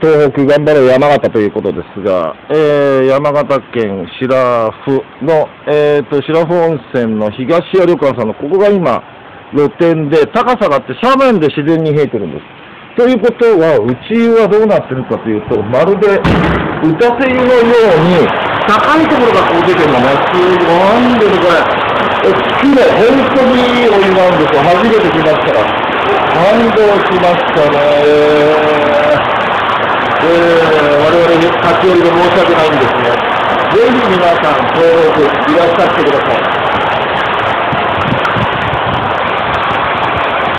東北頑張れ山形ということですが、えー、山形県白府の、えーと、白府温泉の東屋旅館さんのここが今、露天で高さがあって斜面で自然に冷えてるんです。ということは、内湯はどうなってるかというと、まるで打たせ湯のように、高いところがこう出てるのね。すごい、んでこれ。きれい、本当にいいお湯なんですよ。初めて来ましたら。感動しましたね。立ち寄りで申し訳ないんですね。ぜひ皆さん、登録いらっしゃってください。